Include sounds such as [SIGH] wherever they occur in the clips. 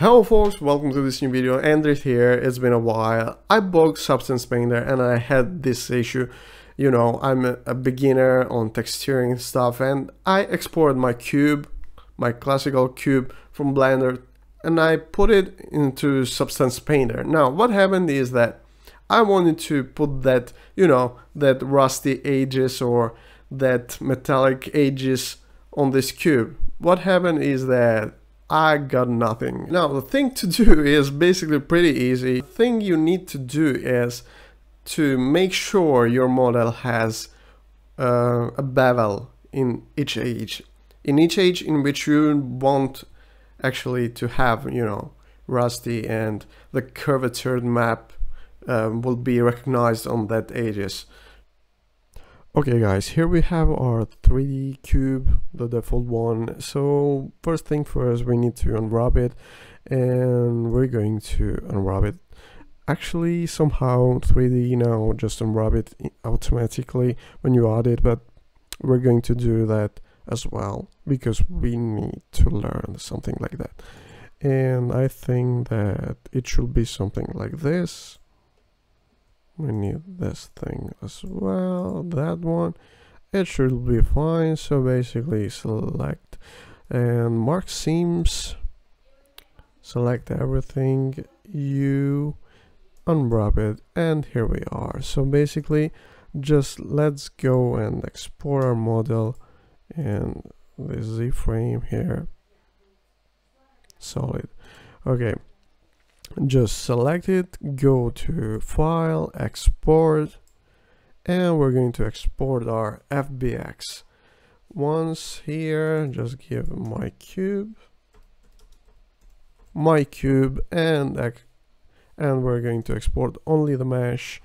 Hello folks, welcome to this new video, Endrit here, it's been a while. I bought Substance Painter and I had this issue, you know, I'm a, beginner on texturing stuff and I exported my cube, my classical cube from Blender and I put it into Substance Painter. Now what happened is that I wanted to put that, you know, that rusty edges or that metallic edges on this cube. What happened is that I got nothing. Now the thing to do [LAUGHS] is basically pretty easy. The thing you need to do is to make sure your model has uh, a bevel in each age. In each age in which you want actually to have, you know, rusty and the curvature map um, will be recognized on that edges. Okay guys, here we have our 3D cube, the default one. So first thing first, we need to unwrap it and we're going to unwrap it. Actually, somehow 3D now just unwrap it automatically when you add it, but we're going to do that as well because we need to learn something like that. And I think that it should be something like this we need this thing as well that one. It should be fine so basically select. And mark seams select everything. You unwrap it and here we are. So basically just let's go and export our model in the z frame here. Solid. Okay just select it go to file export and we're going to export our FBX once here just give my cube my cube and and we're going to export only the mesh.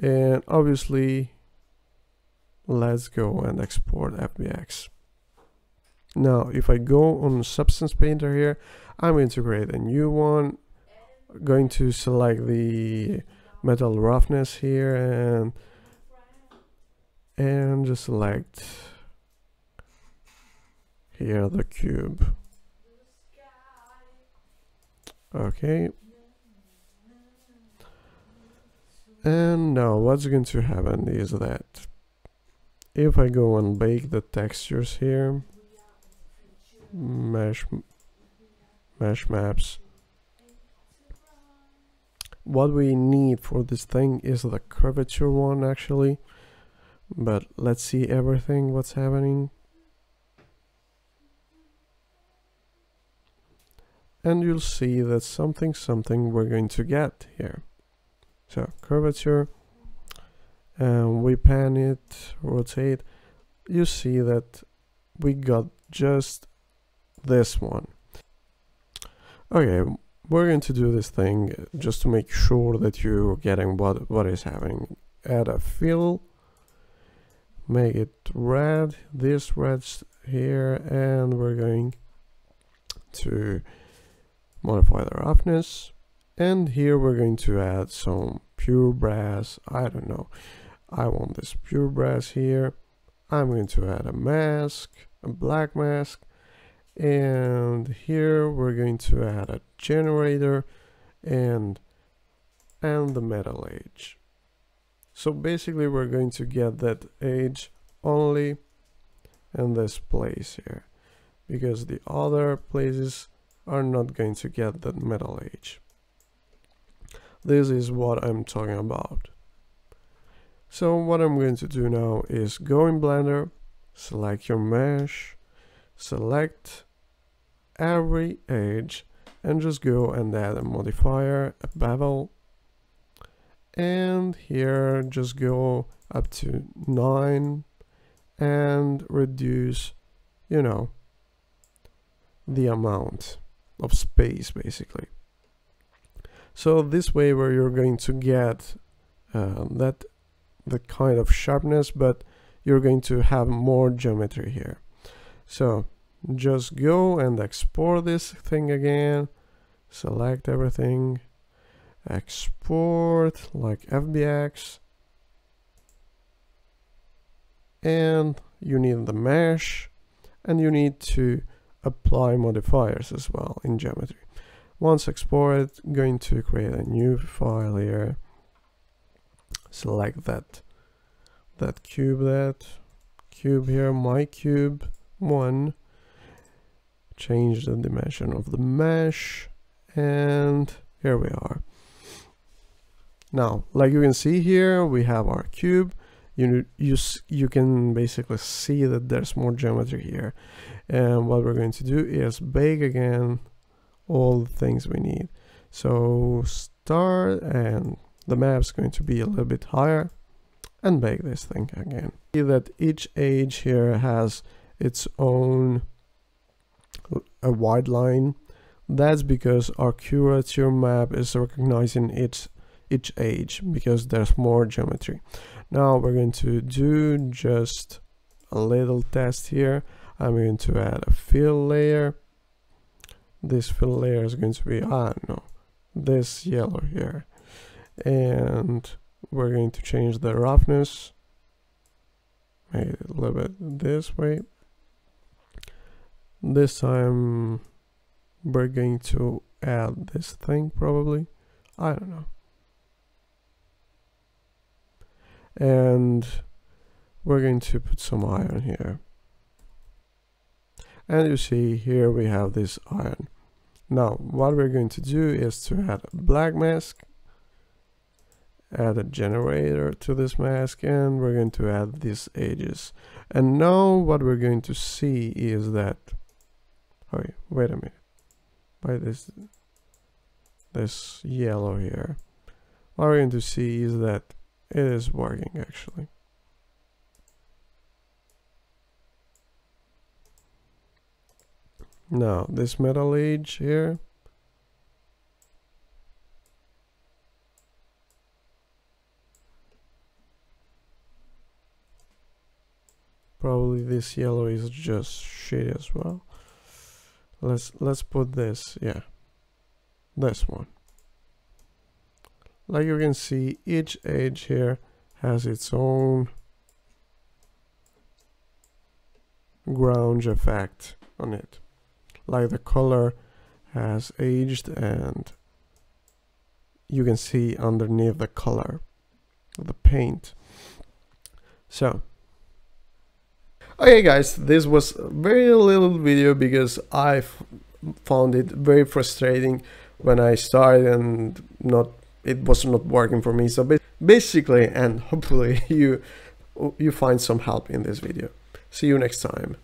And obviously let's go and export FBX now if I go on substance painter here I'm going to create a new one going to select the metal roughness here and and just select here the cube. Okay. And now what's going to happen is that if I go and bake the textures here mesh mesh maps what we need for this thing is the curvature one actually. But let's see everything what's happening. And you'll see that something something we're going to get here. So curvature and we pan it rotate. You see that we got just this one. Okay we're going to do this thing just to make sure that you're getting what what is happening. Add a fill. Make it red. This red here. And we're going to modify the roughness. And here we're going to add some pure brass. I don't know. I want this pure brass here. I'm going to add a mask a black mask and here we're going to add a generator and and the metal age. So basically we're going to get that age only in this place here because the other places are not going to get that metal age. This is what I'm talking about. So what I'm going to do now is go in blender select your mesh select every edge and just go and add a modifier, a bevel. And here just go up to 9 and reduce you know the amount of space basically. So this way where you're going to get uh, that the kind of sharpness but you're going to have more geometry here. So just go and export this thing again. Select everything. Export like FBX and you need the mesh. And you need to apply modifiers as well in geometry. Once exported going to create a new file here. Select that. That cube that. Cube here my cube. One change the dimension of the mesh and here we are. Now like you can see here we have our cube. You you you can basically see that there's more geometry here. And what we're going to do is bake again all the things we need. So start and the map's going to be a little bit higher and bake this thing again. See that each edge here has its own a wide line that's because our curvature map is recognizing its each edge because there's more geometry now we're going to do just a little test here. I'm going to add a fill layer. This fill layer is going to be, ah no, this yellow here. And we're going to change the roughness. Maybe a little bit this way. This time we're going to add this thing probably. I don't know. and we're going to put some iron here and you see here we have this iron now what we're going to do is to add a black mask add a generator to this mask and we're going to add these edges and now what we're going to see is that oh wait a minute by this this yellow here what we're going to see is that it is working actually. Now, this metal edge here. Probably this yellow is just shit as well. Let's let's put this, yeah. This one. Like you can see each edge here has its own ground effect on it. Like the color has aged and you can see underneath the color the paint. So Oh, okay guys this was very little video because I found it very frustrating when I started and not it was not working for me. So basically, and hopefully [LAUGHS] you you find some help in this video. See you next time.